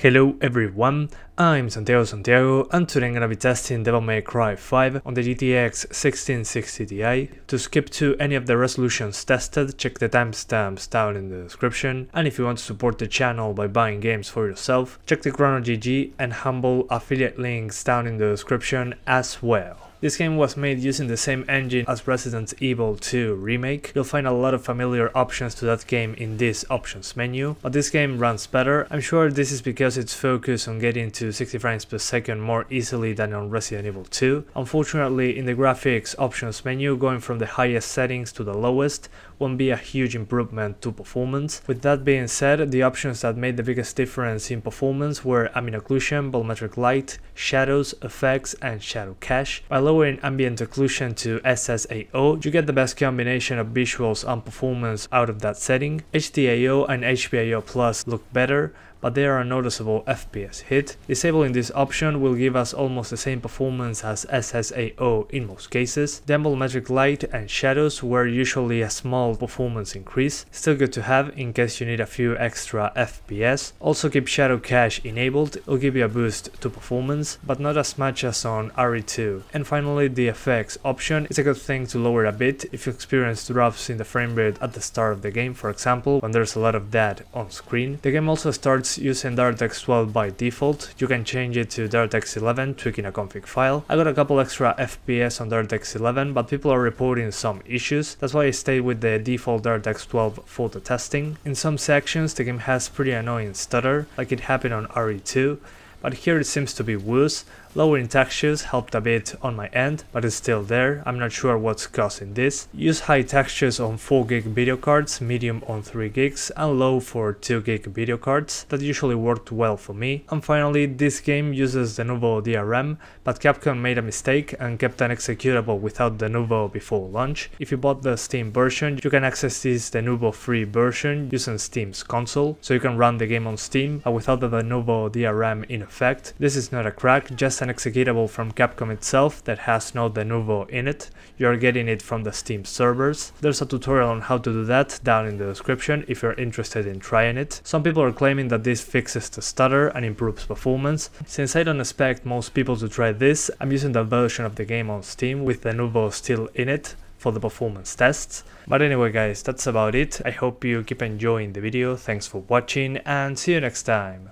Hello everyone, I'm Santiago Santiago and today I'm gonna be testing Devil May Cry 5 on the GTX 1660 Ti. To skip to any of the resolutions tested, check the timestamps down in the description and if you want to support the channel by buying games for yourself, check the Chrono.gg and Humble affiliate links down in the description as well. This game was made using the same engine as Resident Evil 2 Remake. You'll find a lot of familiar options to that game in this options menu, but this game runs better. I'm sure this is because it's focused on getting to 60 frames per second more easily than on Resident Evil 2. Unfortunately, in the graphics options menu, going from the highest settings to the lowest won't be a huge improvement to performance. With that being said, the options that made the biggest difference in performance were ambient occlusion, volumetric light, shadows, effects, and shadow cache. Lowering ambient occlusion to SSAO, you get the best combination of visuals and performance out of that setting. HDAO and HBAO Plus look better, but they are noticeable FPS hit. Disabling this option will give us almost the same performance as SSAO in most cases. The volumetric light and shadows were usually a small performance increase, still good to have in case you need a few extra FPS. Also keep shadow cache enabled, it'll give you a boost to performance, but not as much as on RE2. And finally the effects option is a good thing to lower a bit if you experience drops in the frame rate at the start of the game, for example, when there's a lot of that on screen. The game also starts using DirectX 12 by default, you can change it to DirectX 11 tweaking a config file. I got a couple extra FPS on DirectX 11 but people are reporting some issues, that's why I stayed with the default DirectX 12 for the testing. In some sections the game has pretty annoying stutter, like it happened on RE2, but here it seems to be worse. Lowering textures helped a bit on my end, but it's still there, I'm not sure what's causing this. Use high textures on 4GB video cards, medium on 3GB and low for 2GB video cards, that usually worked well for me. And finally, this game uses Denuvo DRM, but Capcom made a mistake and kept an executable without Denuvo before launch. If you bought the Steam version, you can access this Denuvo free version using Steam's console, so you can run the game on Steam, but without the Denuvo DRM in effect. This is not a crack, just an executable from Capcom itself that has no Denuvo in it. You're getting it from the Steam servers. There's a tutorial on how to do that down in the description if you're interested in trying it. Some people are claiming that this fixes the stutter and improves performance. Since I don't expect most people to try this, I'm using the version of the game on Steam with Denuvo still in it for the performance tests. But anyway guys, that's about it. I hope you keep enjoying the video, thanks for watching and see you next time.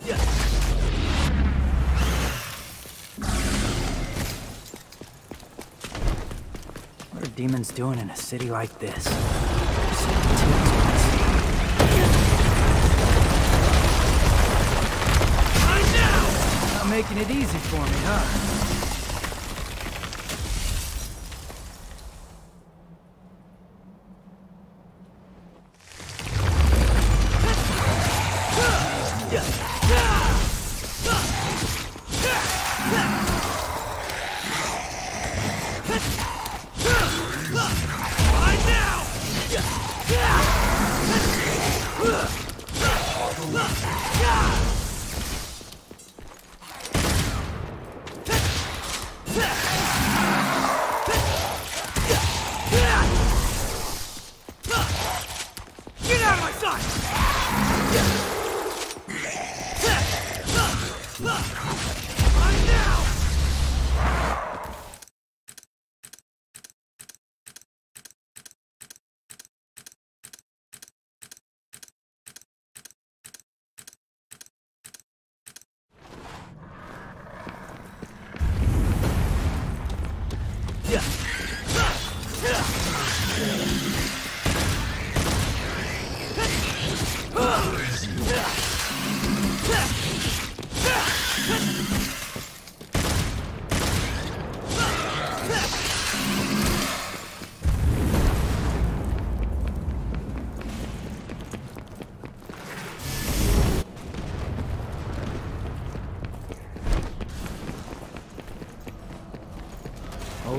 What demons doing in a city like this? Not making it easy for me, huh? Get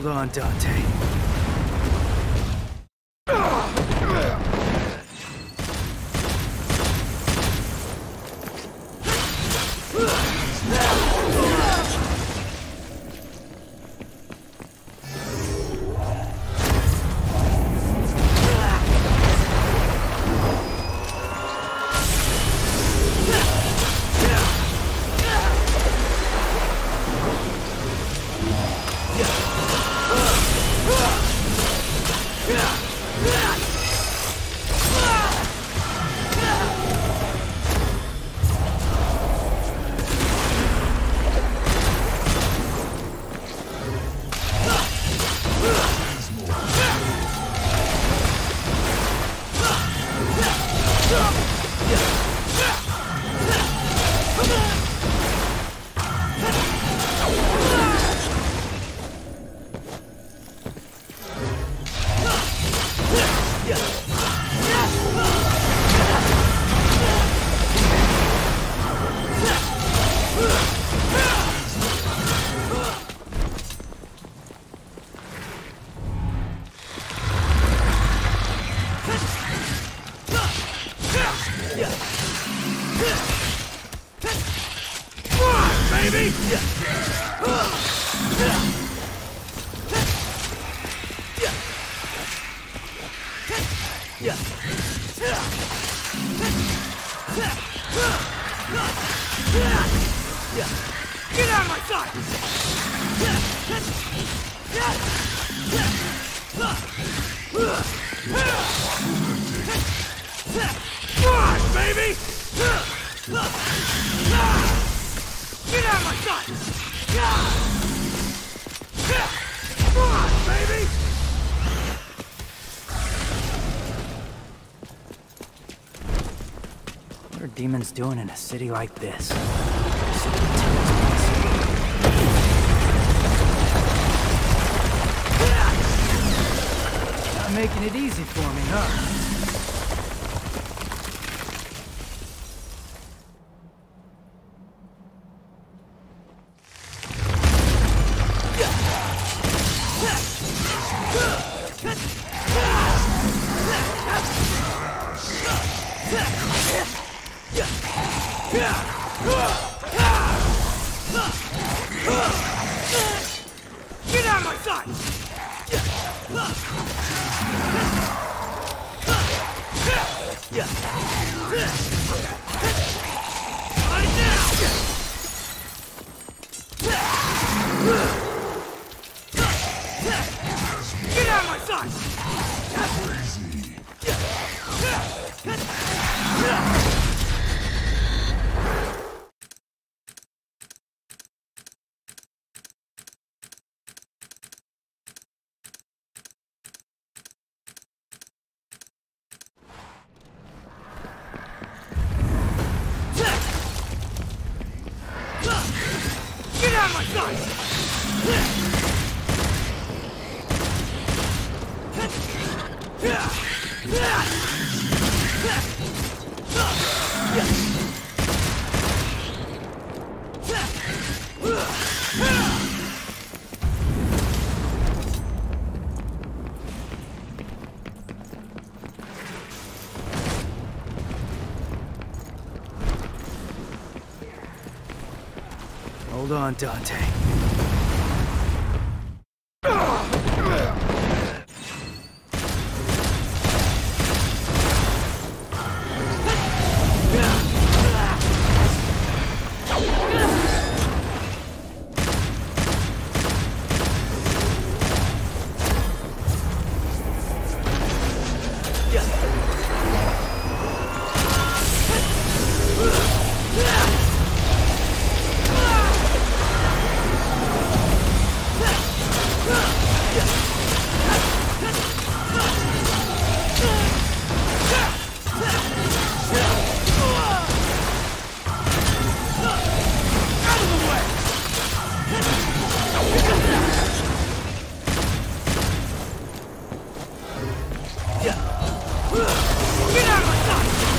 Hold on, Dante. Come on! Baby! Get out of my sight! Come on, baby! Get out of my sight! Come on, baby! What are demons doing in a city like this? Not making it easy for me, huh? Yeah! Hold on, Dante. Out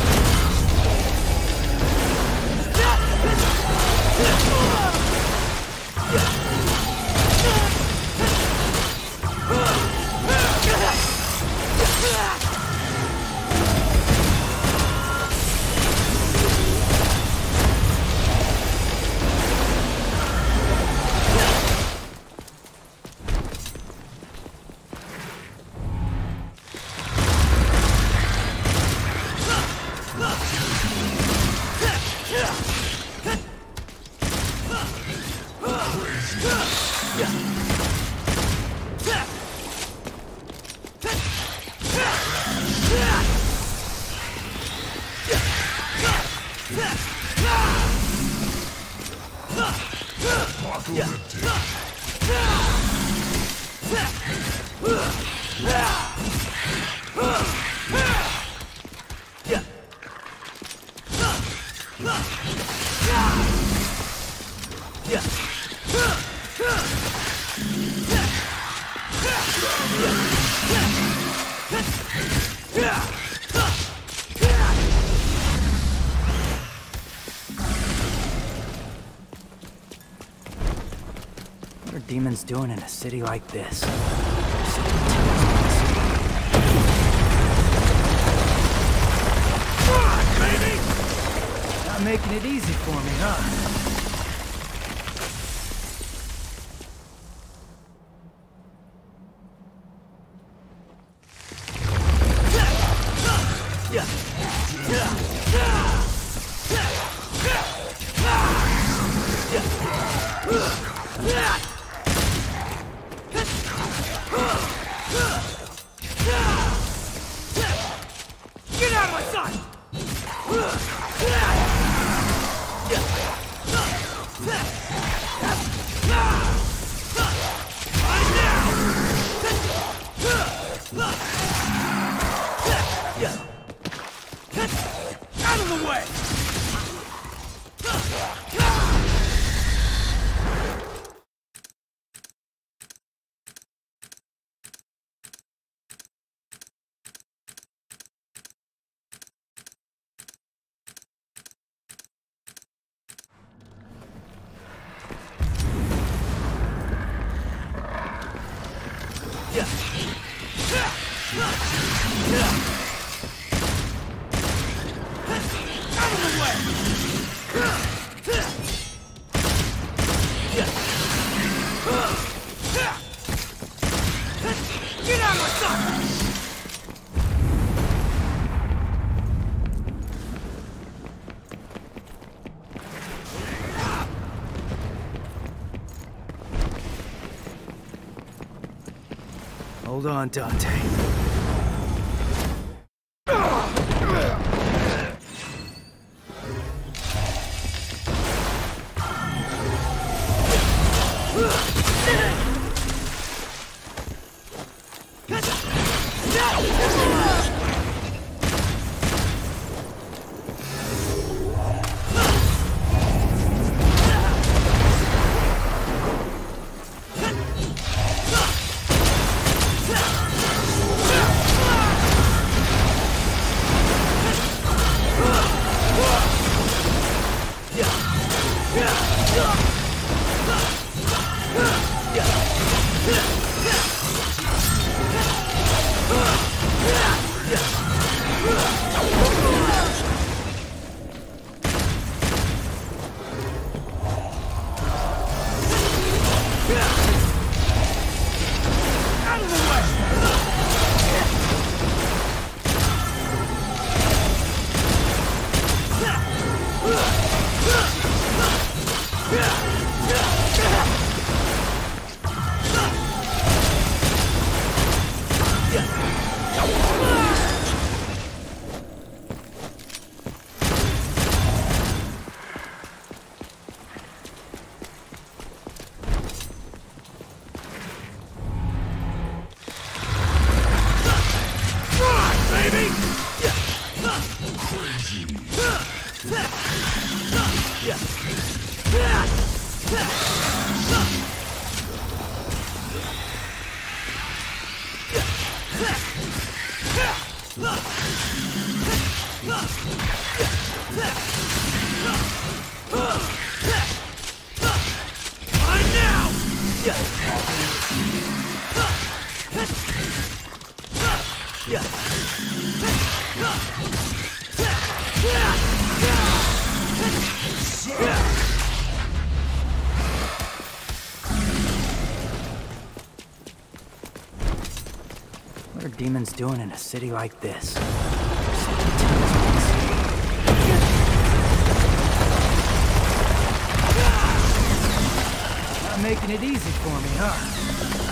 in a city like this? Come on, baby! Not making it easy for me, huh? Hold on, Dante. Oh! Demons doing in a city like this? Not making it easy for me, huh?